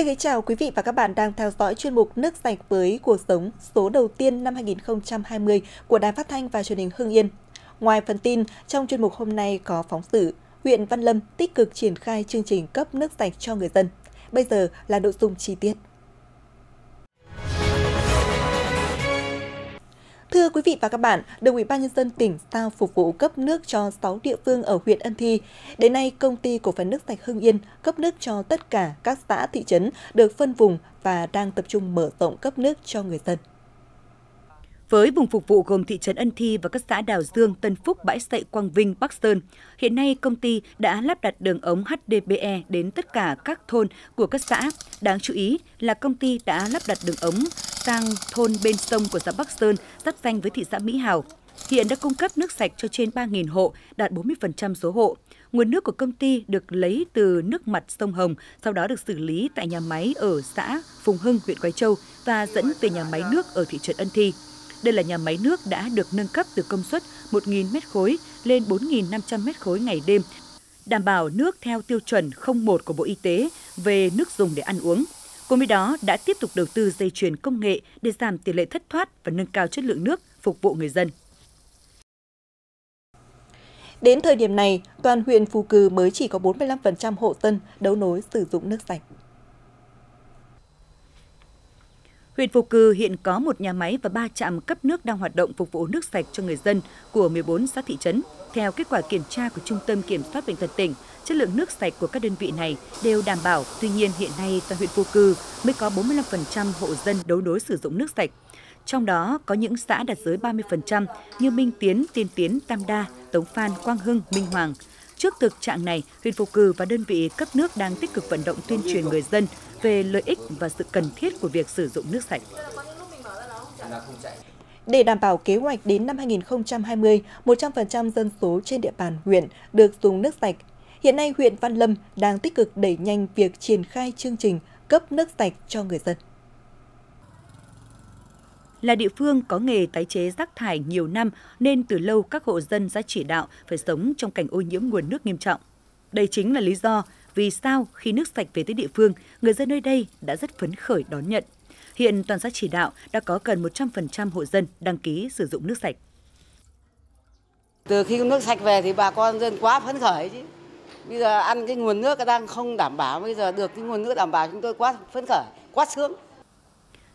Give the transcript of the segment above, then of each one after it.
Xin kính chào quý vị và các bạn đang theo dõi chuyên mục Nước sạch với cuộc sống số đầu tiên năm 2020 của Đài Phát thanh và Truyền hình Hưng Yên. Ngoài phần tin, trong chuyên mục hôm nay có phóng sự huyện Văn Lâm tích cực triển khai chương trình cấp nước sạch cho người dân. Bây giờ là nội dung chi tiết. Thưa quý vị và các bạn, được Ủy ban nhân dân tỉnh giao phục vụ cấp nước cho 6 địa phương ở huyện Ân Thi. Đến nay, công ty cổ phần nước sạch Hưng Yên cấp nước cho tất cả các xã thị trấn được phân vùng và đang tập trung mở rộng cấp nước cho người dân. Với vùng phục vụ gồm thị trấn Ân Thi và các xã Đào Dương, Tân Phúc, Bãi Sậy, Quang Vinh, Bắc Sơn, hiện nay công ty đã lắp đặt đường ống HDPE đến tất cả các thôn của các xã. Đáng chú ý là công ty đã lắp đặt đường ống sang thôn bên sông của xã Bắc Sơn, giáp danh với thị xã Mỹ Hào. Hiện đã cung cấp nước sạch cho trên 3.000 hộ, đạt 40% số hộ. Nguồn nước của công ty được lấy từ nước mặt sông Hồng, sau đó được xử lý tại nhà máy ở xã Phùng Hưng, huyện Quái Châu và dẫn về nhà máy nước ở thị trấn Ân Thi. Đây là nhà máy nước đã được nâng cấp từ công suất 1.000 m khối lên 4.500 m khối ngày đêm, đảm bảo nước theo tiêu chuẩn 01 của Bộ Y tế về nước dùng để ăn uống. Cùng với đó đã tiếp tục đầu tư dây chuyền công nghệ để giảm tỷ lệ thất thoát và nâng cao chất lượng nước phục vụ người dân. Đến thời điểm này, toàn huyện Phù Cừ mới chỉ có 45% hộ dân đấu nối sử dụng nước sạch. Huyện Phù Cư hiện có một nhà máy và 3 trạm cấp nước đang hoạt động phục vụ nước sạch cho người dân của 14 xã thị trấn. Theo kết quả kiểm tra của Trung tâm Kiểm soát Bệnh tật tỉnh, chất lượng nước sạch của các đơn vị này đều đảm bảo. Tuy nhiên, hiện nay toàn huyện Phù Cư mới có 45% hộ dân đấu nối sử dụng nước sạch. Trong đó có những xã đạt dưới 30% như Minh Tiến, Tiên Tiến, Tam Đa, Tống Phan, Quang Hưng, Minh Hoàng. Trước thực trạng này, huyện Phù Cừ và đơn vị cấp nước đang tích cực vận động tuyên truyền người dân về lợi ích và sự cần thiết của việc sử dụng nước sạch. Để đảm bảo kế hoạch đến năm 2020, 100% dân số trên địa bàn huyện được dùng nước sạch. Hiện nay, huyện Văn Lâm đang tích cực đẩy nhanh việc triển khai chương trình cấp nước sạch cho người dân. Là địa phương có nghề tái chế rác thải nhiều năm nên từ lâu các hộ dân đã chỉ đạo phải sống trong cảnh ô nhiễm nguồn nước nghiêm trọng. Đây chính là lý do vì sao khi nước sạch về tới địa phương, người dân nơi đây đã rất phấn khởi đón nhận. Hiện toàn xã chỉ đạo đã có gần 100% hộ dân đăng ký sử dụng nước sạch. Từ khi nước sạch về thì bà con dân quá phấn khởi chứ. Bây giờ ăn cái nguồn nước đang không đảm bảo, bây giờ được cái nguồn nước đảm bảo chúng tôi quá phấn khởi, quá sướng.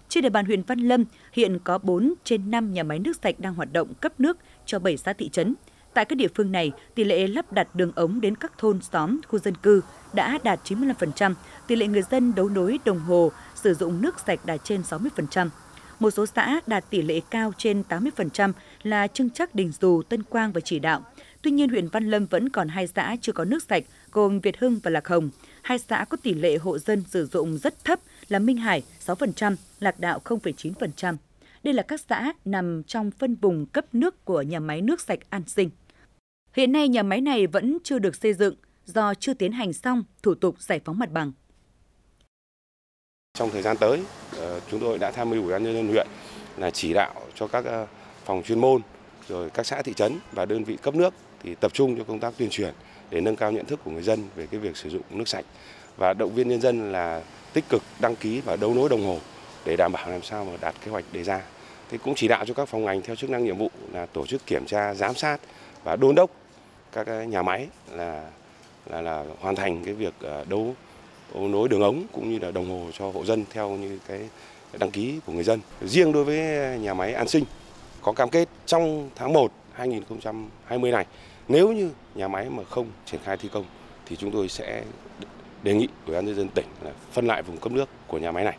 Trên địa bàn huyện Văn Lâm, hiện có 4 trên 5 nhà máy nước sạch đang hoạt động cấp nước cho 7 xã thị trấn. Tại các địa phương này, tỷ lệ lắp đặt đường ống đến các thôn, xóm, khu dân cư đã đạt 95%, tỷ lệ người dân đấu nối đồng hồ sử dụng nước sạch đạt trên 60%. Một số xã đạt tỷ lệ cao trên 80% là Trưng Chắc, Đình Dù, Tân Quang và Chỉ Đạo. Tuy nhiên, huyện Văn Lâm vẫn còn hai xã chưa có nước sạch, gồm Việt Hưng và Lạc Hồng. Hai xã có tỷ lệ hộ dân sử dụng rất thấp là Minh Hải 6%, Lạc Đạo 0,9%. Đây là các xã nằm trong phân vùng cấp nước của nhà máy nước sạch An Sinh. Hiện nay nhà máy này vẫn chưa được xây dựng do chưa tiến hành xong thủ tục giải phóng mặt bằng. Trong thời gian tới, ờ, chúng tôi đã tham mưu ủy ban nhân dân huyện là chỉ đạo cho các ờ, phòng chuyên môn rồi các xã thị trấn và đơn vị cấp nước thì tập trung cho công tác tuyên truyền để nâng cao nhận thức của người dân về cái việc sử dụng nước sạch và động viên nhân dân là tích cực đăng ký và đấu nối đồng hồ để đảm bảo làm sao mà đạt kế hoạch đề ra. Thế cũng chỉ đạo cho các phòng ngành theo chức năng nhiệm vụ là tổ chức kiểm tra, giám sát và đôn đốc các ờ, nhà máy là là là hoàn thành cái việc ờ, đấu đấu nối đường ống cũng như là đồng hồ cho hộ dân theo như cái đăng ký của người dân. Riêng đối với nhà máy An Sinh có cam kết trong tháng 1 2020 này nếu như nhà máy mà không triển khai thi công thì chúng tôi sẽ đề nghị Ủy ban nhân dân tỉnh là phân lại vùng cấp nước của nhà máy này.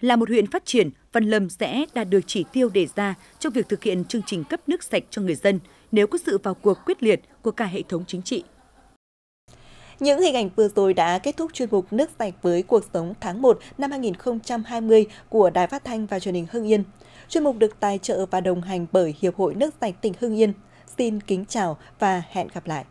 Là một huyện phát triển, Văn Lâm sẽ đạt được chỉ tiêu đề ra trong việc thực hiện chương trình cấp nước sạch cho người dân nếu có sự vào cuộc quyết liệt của cả hệ thống chính trị. Những hình ảnh vừa rồi đã kết thúc chuyên mục Nước sạch với cuộc sống tháng 1 năm 2020 của Đài Phát thanh và Truyền hình Hưng Yên. Chuyên mục được tài trợ và đồng hành bởi Hiệp hội Nước sạch tỉnh Hưng Yên. Xin kính chào và hẹn gặp lại.